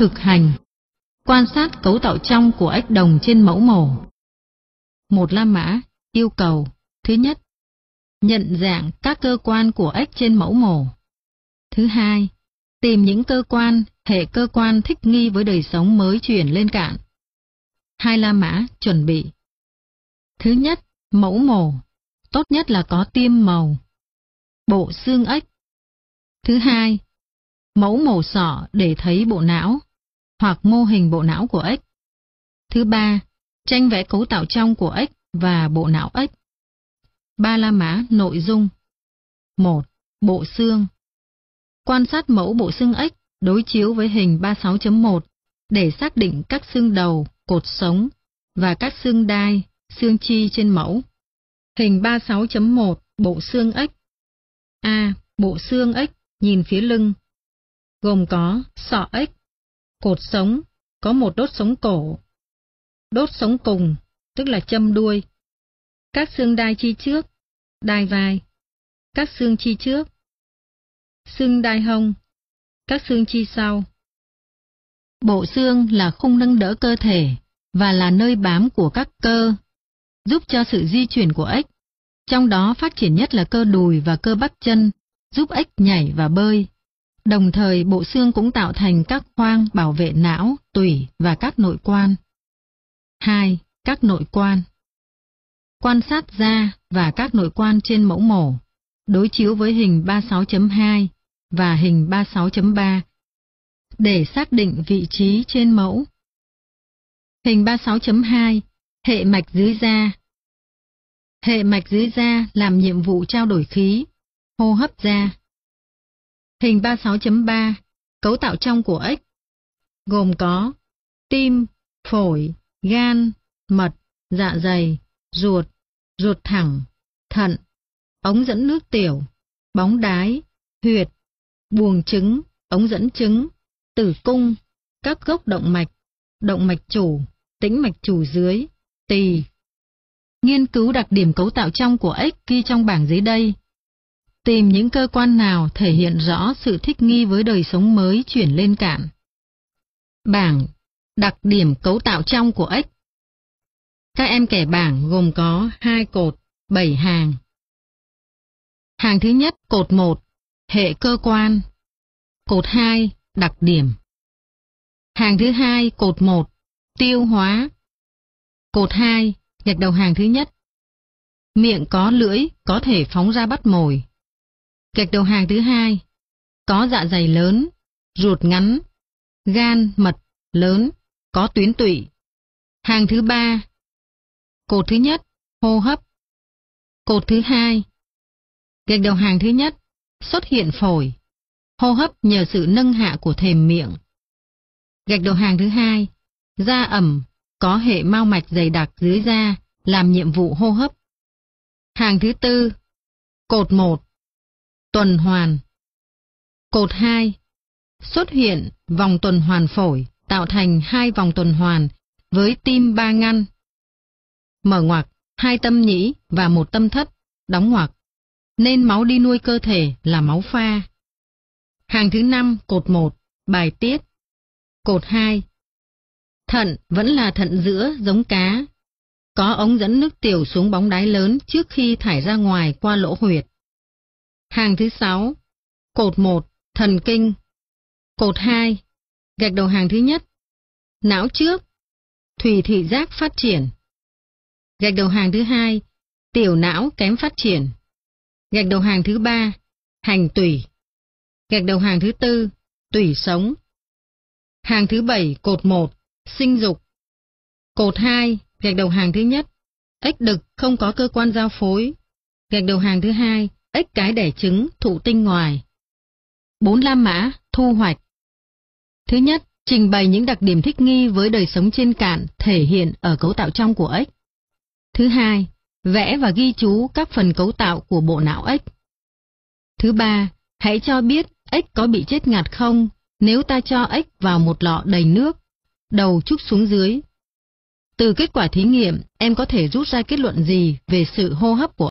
Thực hành Quan sát cấu tạo trong của ếch đồng trên mẫu mổ. Một La Mã yêu cầu Thứ nhất, nhận dạng các cơ quan của ếch trên mẫu mổ. Thứ hai, tìm những cơ quan, hệ cơ quan thích nghi với đời sống mới chuyển lên cạn. Hai La Mã chuẩn bị. Thứ nhất, mẫu mổ, tốt nhất là có tiêm màu. Bộ xương ếch. Thứ hai, mẫu mổ sọ để thấy bộ não, hoặc mô hình bộ não của ếch. Thứ ba, tranh vẽ cấu tạo trong của ếch và bộ não ếch. Ba La Mã nội dung 1. Bộ xương Quan sát mẫu bộ xương ếch đối chiếu với hình 36.1 để xác định các xương đầu, cột sống và các xương đai, xương chi trên mẫu. Hình 36.1 Bộ xương ếch A. Bộ xương ếch nhìn phía lưng gồm có sọ ếch, cột sống, có một đốt sống cổ, đốt sống cùng, tức là châm đuôi, các xương đai chi trước, đai vai, các xương chi trước, xương đai hông, các xương chi sau. Bộ xương là khung nâng đỡ cơ thể và là nơi bám của các cơ, giúp cho sự di chuyển của ếch. Trong đó phát triển nhất là cơ đùi và cơ bắp chân, giúp ếch nhảy và bơi. Đồng thời bộ xương cũng tạo thành các khoang bảo vệ não, tủy và các nội quan. 2. Các nội quan Quan sát da và các nội quan trên mẫu mổ, đối chiếu với hình 36.2 và hình 36.3 để xác định vị trí trên mẫu. Hình 36.2 Hệ mạch dưới da Hệ mạch dưới da làm nhiệm vụ trao đổi khí, hô hấp da. Hình 36.3 Cấu tạo trong của ếch gồm có tim, phổi, gan, mật, dạ dày, ruột, ruột thẳng, thận, ống dẫn nước tiểu, bóng đái, huyệt, buồng trứng, ống dẫn trứng, tử cung, các gốc động mạch, động mạch chủ, tĩnh mạch chủ dưới, tỳ. Nghiên cứu đặc điểm cấu tạo trong của ếch ghi trong bảng dưới đây. Tìm những cơ quan nào thể hiện rõ sự thích nghi với đời sống mới chuyển lên cạn. Bảng Đặc điểm cấu tạo trong của ếch các em kẻ bảng gồm có hai cột, bảy hàng. Hàng thứ nhất cột 1, hệ cơ quan. Cột 2, đặc điểm. Hàng thứ hai cột 1, tiêu hóa. Cột 2, gạch đầu hàng thứ nhất. Miệng có lưỡi, có thể phóng ra bắt mồi. Gạch đầu hàng thứ hai, có dạ dày lớn, ruột ngắn, gan, mật, lớn, có tuyến tụy. Hàng thứ ba, Cột thứ nhất, hô hấp. Cột thứ hai, gạch đầu hàng thứ nhất, xuất hiện phổi, hô hấp nhờ sự nâng hạ của thềm miệng. Gạch đầu hàng thứ hai, da ẩm, có hệ mao mạch dày đặc dưới da, làm nhiệm vụ hô hấp. Hàng thứ tư, cột một, tuần hoàn. Cột hai, xuất hiện vòng tuần hoàn phổi, tạo thành hai vòng tuần hoàn với tim ba ngăn mở ngoặc, hai tâm nhĩ và một tâm thất, đóng ngoặc, nên máu đi nuôi cơ thể là máu pha. Hàng thứ năm cột 1, bài tiết. Cột 2. Thận vẫn là thận giữa giống cá. Có ống dẫn nước tiểu xuống bóng đáy lớn trước khi thải ra ngoài qua lỗ huyệt. Hàng thứ 6. Cột 1, thần kinh. Cột 2. Gạch đầu hàng thứ nhất. Não trước. Thủy thị giác phát triển. Gạch đầu hàng thứ hai, tiểu não kém phát triển. Gạch đầu hàng thứ ba, hành tủy. Gạch đầu hàng thứ tư, tủy sống. Hàng thứ bảy, cột một, sinh dục. Cột hai, gạch đầu hàng thứ nhất, ếch đực không có cơ quan giao phối. Gạch đầu hàng thứ hai, ếch cái đẻ trứng, thụ tinh ngoài. Bốn la mã, thu hoạch. Thứ nhất, trình bày những đặc điểm thích nghi với đời sống trên cạn thể hiện ở cấu tạo trong của ếch. Thứ hai, vẽ và ghi chú các phần cấu tạo của bộ não ếch. Thứ ba, hãy cho biết ếch có bị chết ngạt không nếu ta cho ếch vào một lọ đầy nước, đầu chúc xuống dưới. Từ kết quả thí nghiệm, em có thể rút ra kết luận gì về sự hô hấp của